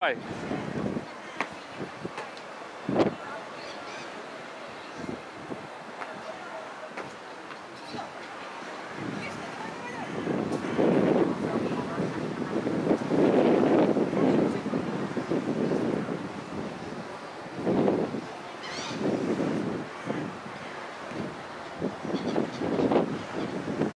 Bye.